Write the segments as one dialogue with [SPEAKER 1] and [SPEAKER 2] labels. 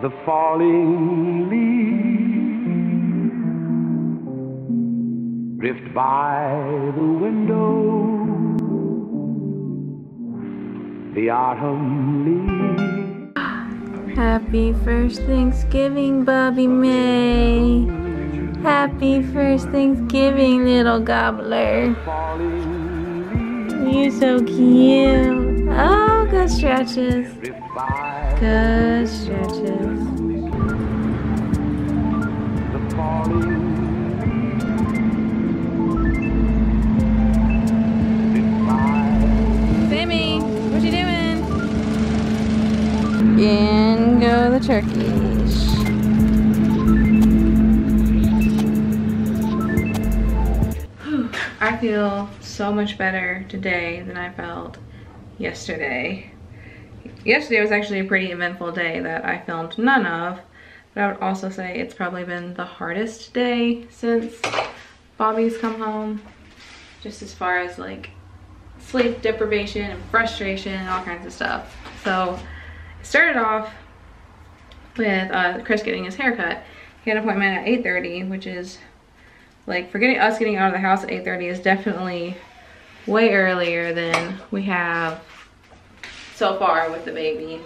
[SPEAKER 1] the falling leaves drift by the window. The autumn leaves.
[SPEAKER 2] Happy first Thanksgiving, Bobbi May. Happy first Thanksgiving, little gobbler. You're so cute. Oh, good stretches. Good stretches. Sammy, what you doing? In go the turkeys. I feel so much better today than I felt yesterday. Yesterday was actually a pretty eventful day that I filmed none of, but I would also say it's probably been the hardest day since Bobbi's come home, just as far as like sleep deprivation and frustration and all kinds of stuff. So it started off with uh, Chris getting his haircut. He had an appointment at 8.30, which is like for getting us getting out of the house at 8.30 is definitely way earlier than we have so far with the baby.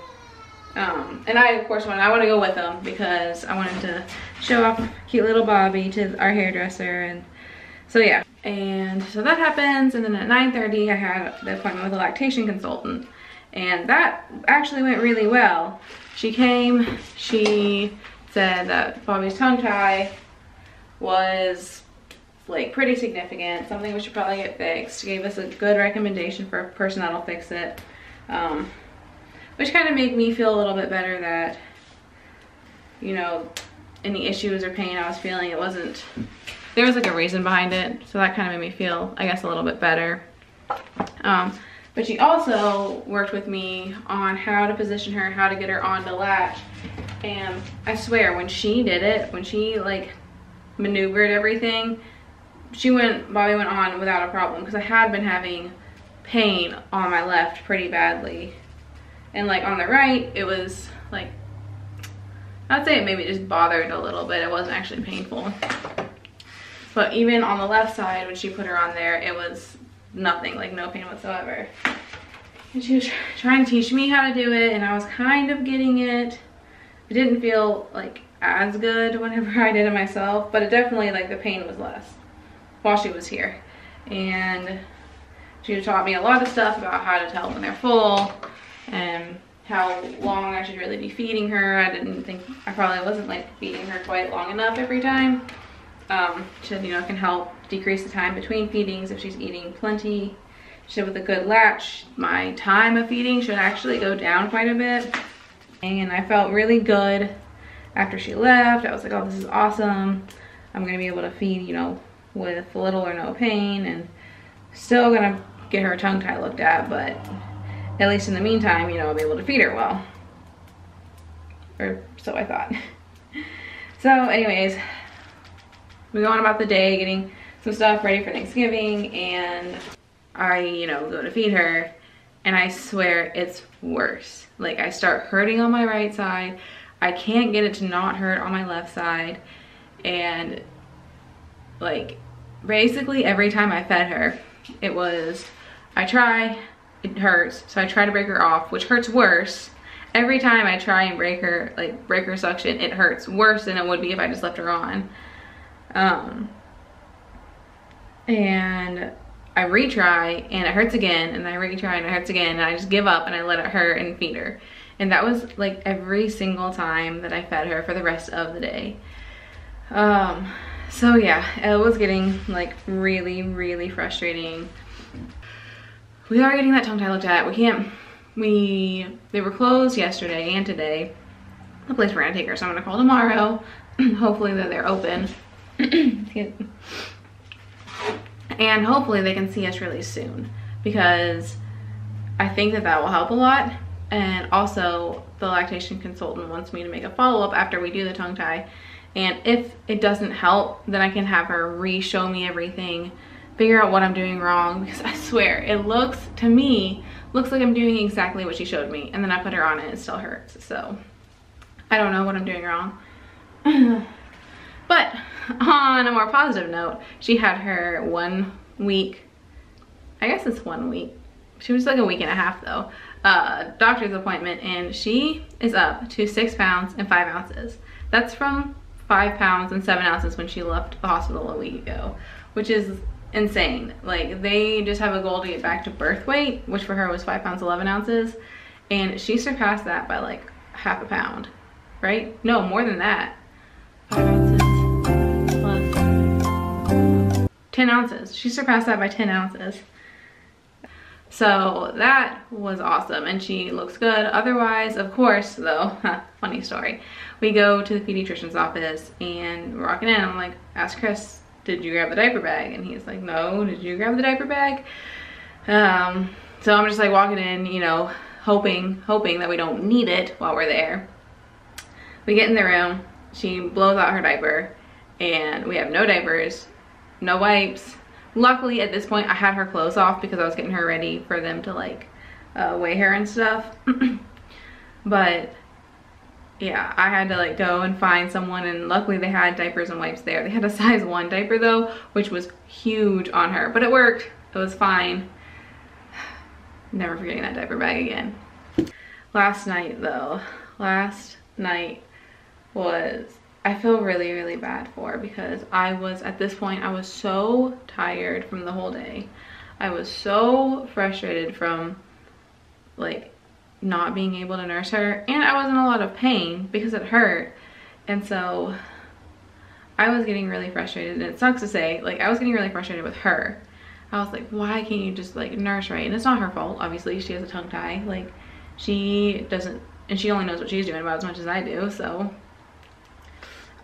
[SPEAKER 2] Um, and I, of course, want I want to go with him because I wanted to show off cute little Bobbi to our hairdresser. And so, yeah. And so that happens. And then at 9.30, I had the appointment with a lactation consultant. And that actually went really well. She came, she said that Bobbi's tongue tie was like pretty significant, something we should probably get fixed. Gave us a good recommendation for a person that'll fix it. Um, which kind of made me feel a little bit better that, you know, any issues or pain I was feeling, it wasn't, there was like a reason behind it. So that kind of made me feel, I guess, a little bit better. Um, but she also worked with me on how to position her, how to get her on the latch. And I swear, when she did it, when she like maneuvered everything, she went, Bobbi went on without a problem because I had been having pain on my left pretty badly. And like on the right, it was like, I'd say it maybe just bothered a little bit. It wasn't actually painful. But even on the left side, when she put her on there, it was nothing, like no pain whatsoever. And she was trying to teach me how to do it and I was kind of getting it. It didn't feel like as good whenever I did it myself, but it definitely like the pain was less while she was here. And she taught me a lot of stuff about how to tell when they're full and how long I should really be feeding her. I didn't think, I probably wasn't like feeding her quite long enough every time. Um, she said, you know, it can help decrease the time between feedings if she's eating plenty. She said with a good latch, my time of feeding should actually go down quite a bit. And I felt really good after she left. I was like, oh, this is awesome. I'm gonna be able to feed, you know, with little or no pain and still gonna get her tongue tie looked at, but at least in the meantime, you know, I'll be able to feed her well. Or so I thought. so anyways, we go on about the day, getting some stuff ready for Thanksgiving, and I, you know, go to feed her, and I swear it's worse. Like, I start hurting on my right side. I can't get it to not hurt on my left side, and like, basically every time I fed her, it was, I try, it hurts, so I try to break her off, which hurts worse. Every time I try and break her, like, break her suction, it hurts worse than it would be if I just left her on. Um, and I retry and it hurts again and I retry and it hurts again and I just give up and I let it hurt and feed her. And that was like every single time that I fed her for the rest of the day. Um, so yeah, it was getting like really, really frustrating. We are getting that tongue tie looked at. We can't, we, they were closed yesterday and today. The place we're gonna take her, so I'm gonna call tomorrow. Hopefully that they're open. and hopefully they can see us really soon because I think that that will help a lot. And also the lactation consultant wants me to make a follow-up after we do the tongue tie. And if it doesn't help, then I can have her re-show me everything, figure out what I'm doing wrong because I swear it looks, to me, looks like I'm doing exactly what she showed me. And then I put her on it and it still hurts. So I don't know what I'm doing wrong. but on a more positive note, she had her one week, I guess it's one week. She was like a week and a half though, uh, doctor's appointment and she is up to six pounds and five ounces. That's from five pounds and seven ounces when she left the hospital a week ago, which is insane. Like they just have a goal to get back to birth weight, which for her was five pounds, 11 ounces. And she surpassed that by like half a pound, right? No, more than that. Five ounces plus 10 ounces. She surpassed that by 10 ounces. So that was awesome and she looks good. Otherwise, of course, though, funny story. We go to the pediatrician's office and we're walking in. I'm like, ask Chris, did you grab the diaper bag? And he's like, no, did you grab the diaper bag? Um, so I'm just like walking in, you know, hoping, hoping that we don't need it while we're there. We get in the room, she blows out her diaper and we have no diapers, no wipes, luckily at this point I had her clothes off because I was getting her ready for them to like uh, weigh her and stuff. but yeah, I had to like go and find someone and luckily they had diapers and wipes there. They had a size one diaper though, which was huge on her, but it worked. It was fine. Never forgetting that diaper bag again. Last night though, last night was I feel really, really bad for because I was, at this point, I was so tired from the whole day. I was so frustrated from, like, not being able to nurse her. And I was in a lot of pain because it hurt. And so, I was getting really frustrated. And it sucks to say, like, I was getting really frustrated with her. I was like, why can't you just, like, nurse right? And it's not her fault, obviously. She has a tongue tie. Like, she doesn't, and she only knows what she's doing about as much as I do. So,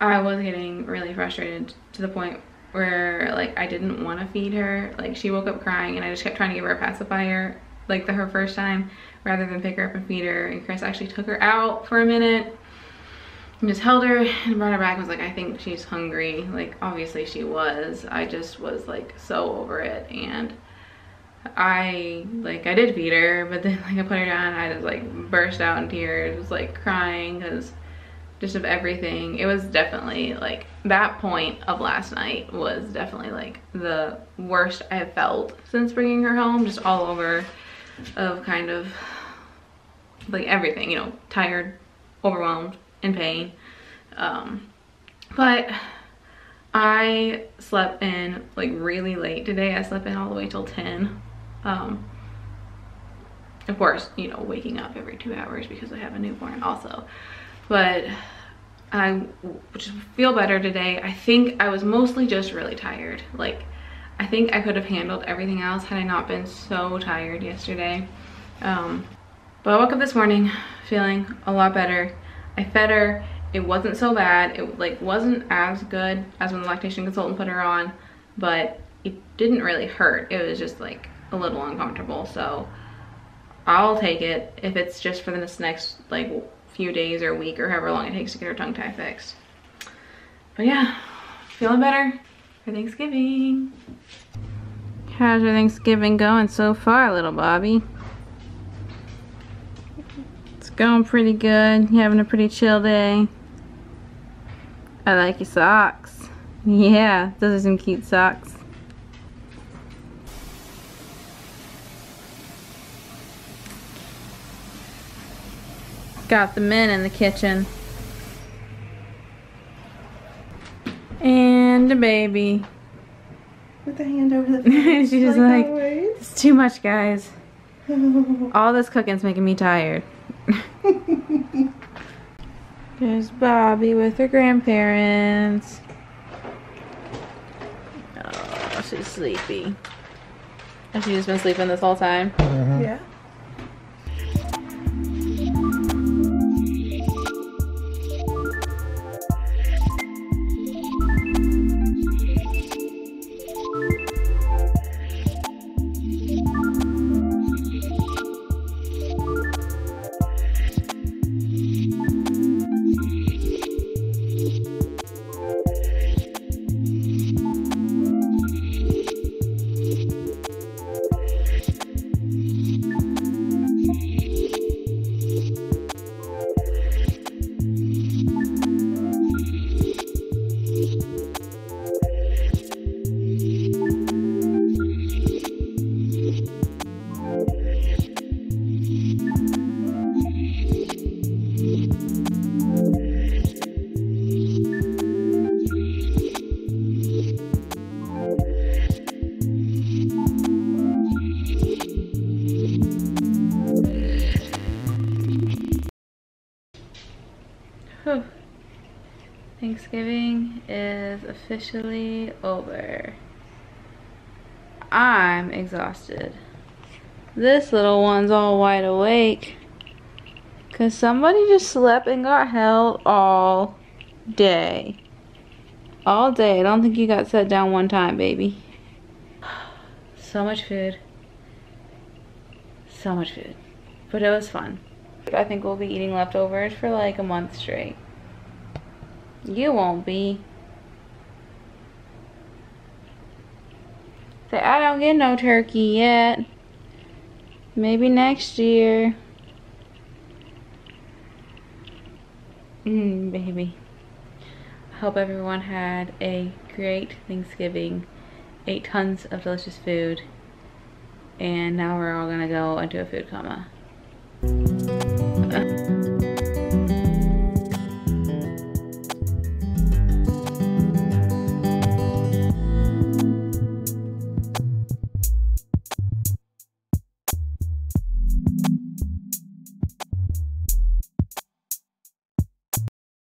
[SPEAKER 2] I was getting really frustrated to the point where like I didn't want to feed her. Like she woke up crying and I just kept trying to give her a pacifier like the her first time rather than pick her up and feed her. And Chris actually took her out for a minute and just held her and brought her back and was like, I think she's hungry. Like obviously she was. I just was like so over it and I like I did feed her but then like I put her down and I just like burst out in tears, like crying because just of everything. It was definitely like that point of last night was definitely like the worst I have felt since bringing her home, just all over of kind of like everything, you know, tired, overwhelmed, in pain. Um, but I slept in like really late today. I slept in all the way till 10. Um, of course, you know, waking up every two hours because I have a newborn also but I just feel better today. I think I was mostly just really tired. Like, I think I could have handled everything else had I not been so tired yesterday. Um, but I woke up this morning feeling a lot better. I fed her. It wasn't so bad. It like wasn't as good as when the lactation consultant put her on, but it didn't really hurt. It was just like a little uncomfortable. So I'll take it if it's just for this next like few days or a week or however long it takes to get her tongue tie fixed. But yeah, feeling better for Thanksgiving. How's your Thanksgiving going so far, little Bobbi? It's going pretty good. You having a pretty chill day? I like your socks. Yeah, those are some cute socks. Got the men in the kitchen. And a baby.
[SPEAKER 3] With the hand over the face.
[SPEAKER 2] She's like, it's too much, guys. All this cooking's making me tired. There's Bobbi with her grandparents. Oh, she's sleepy. Has she just been sleeping this whole time?
[SPEAKER 3] Yeah.
[SPEAKER 2] Thanksgiving is officially over. I'm exhausted. This little one's all wide awake. Cause somebody just slept and got held all day. All day. I don't think you got set down one time, baby. So much food. So much food. But it was fun. I think we'll be eating leftovers for like a month straight. You won't be. Say, I don't get no turkey yet. Maybe next year. Mmm, baby. I hope everyone had a great Thanksgiving. Ate tons of delicious food. And now we're all gonna go into a food coma.